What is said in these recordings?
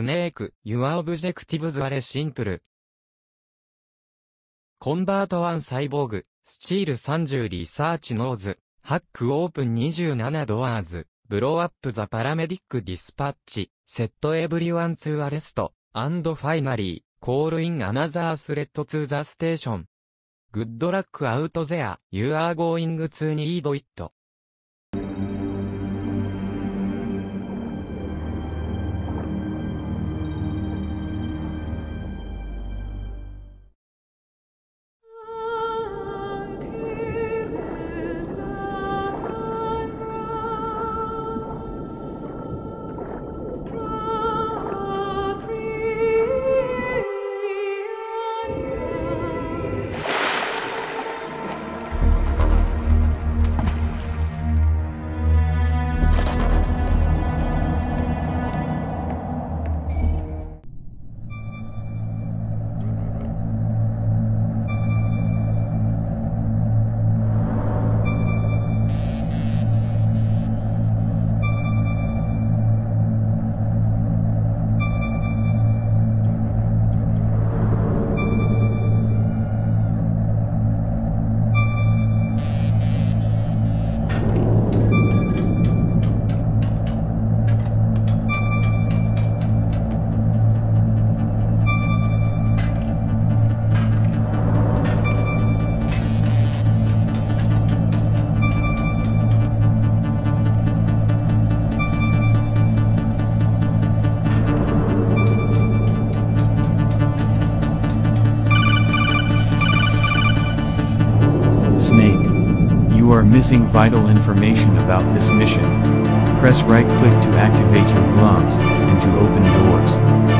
Snake, Your Objectives are simple. Convert 1 cyborg, steal 30 research nodes, hack open 27 doors, blow up the paramedic dispatch, set everyone to arrest, and finally, call in another threat to the station. Good luck out there, You are going to need it. Missing vital information about this mission. Press right click to activate your gloves, and to open doors.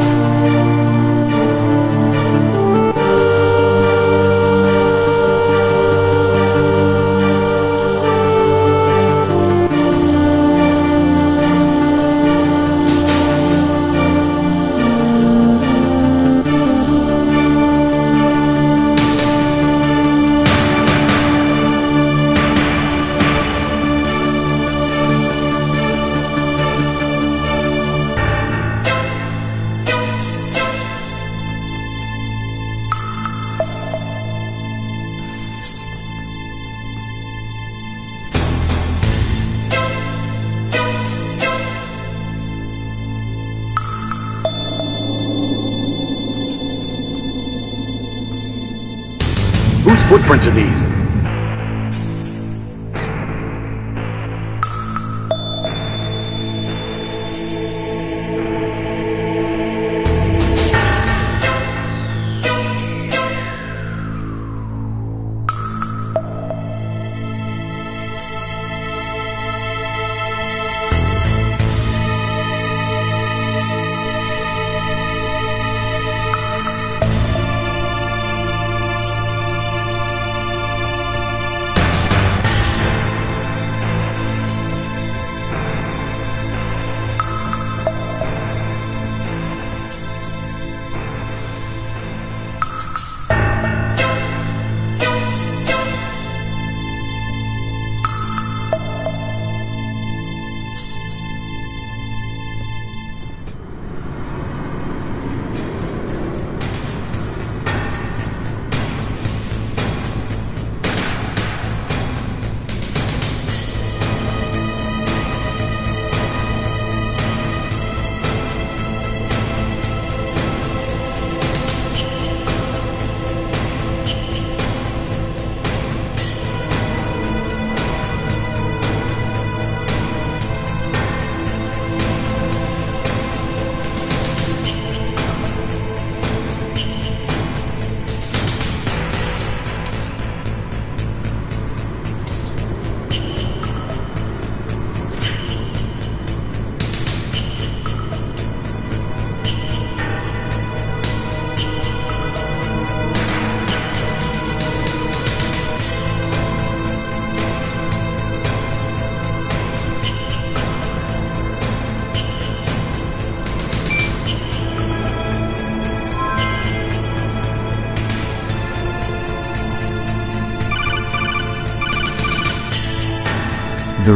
Footprints of these?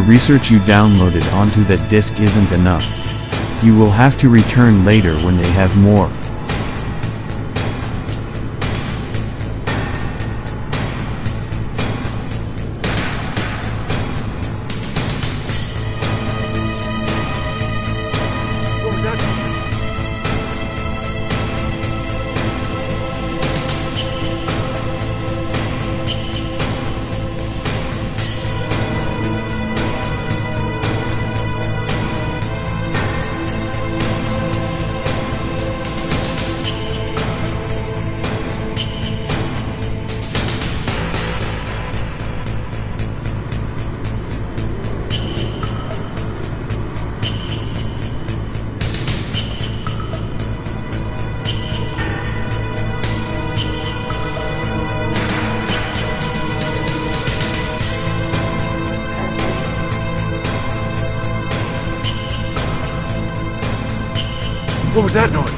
Research you downloaded onto that disk isn't enough. You will have to return later when they have more. that noise?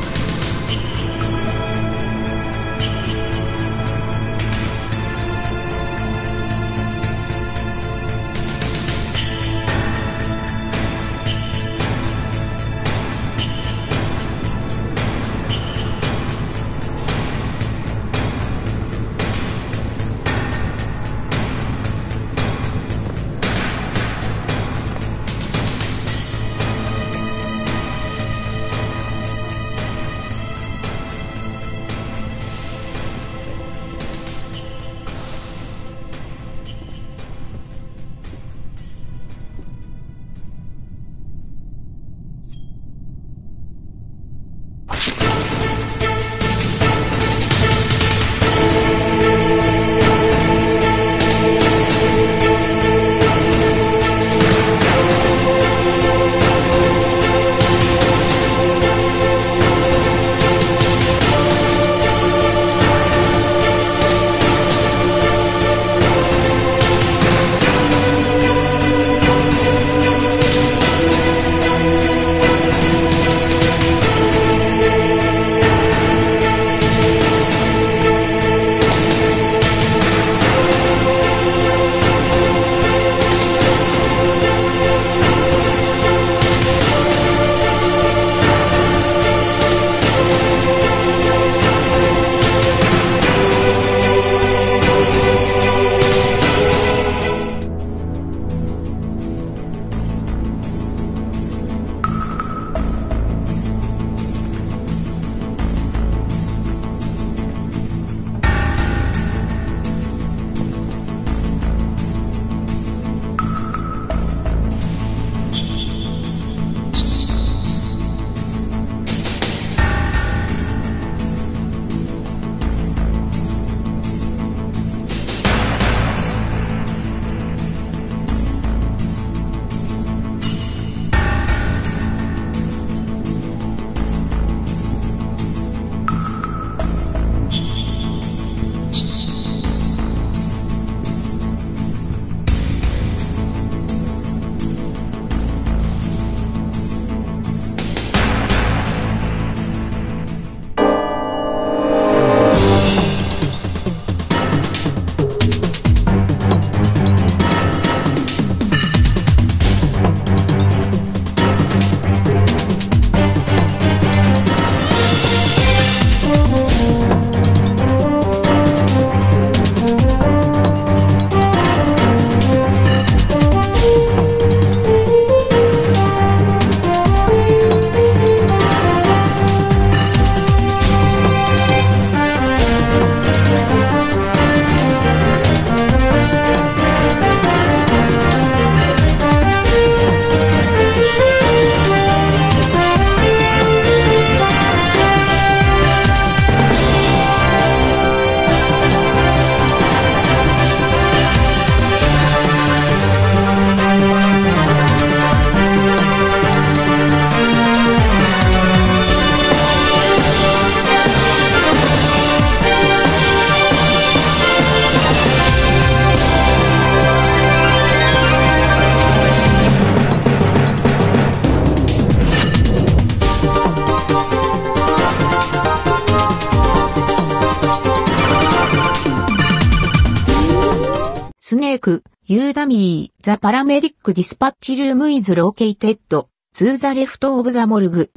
You dummy, the paramedic dispatch room is located, to the left of the morgue.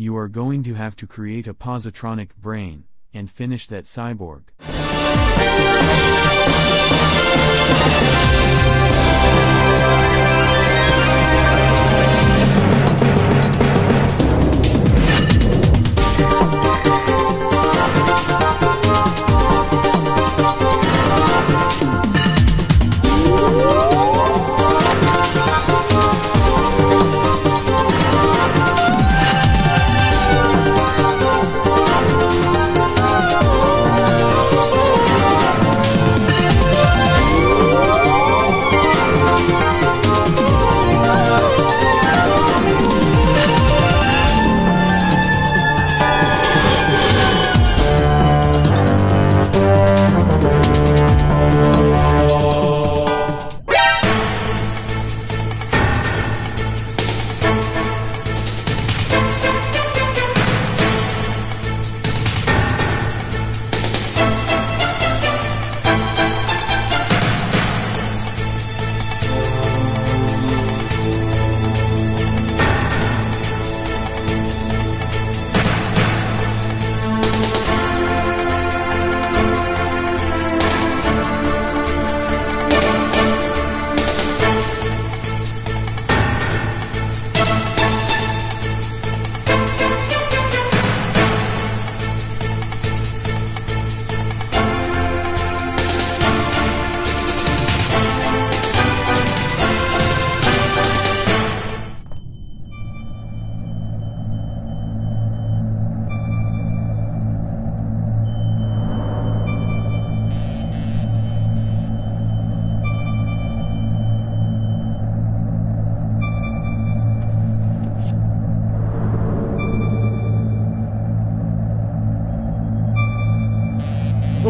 You are going to have to create a positronic brain, and finish that cyborg.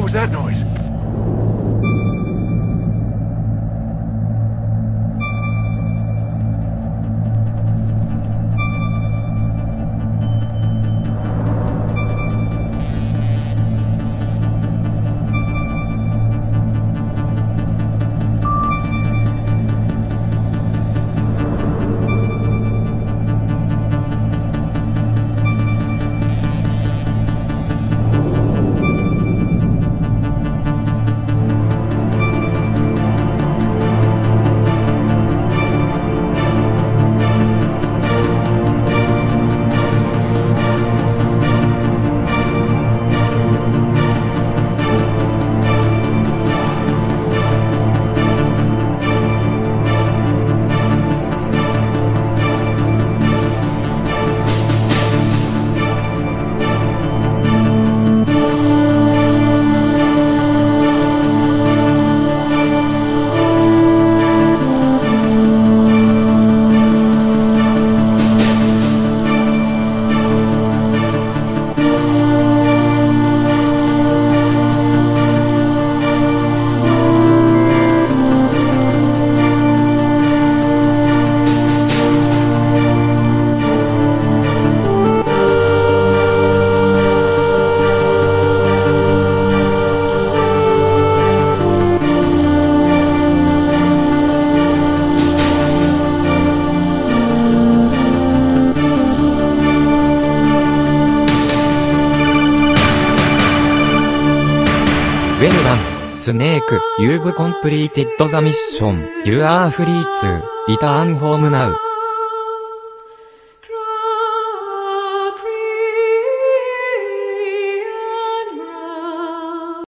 Was that noise? スネーク、You've completed the mission. You are free to return home now.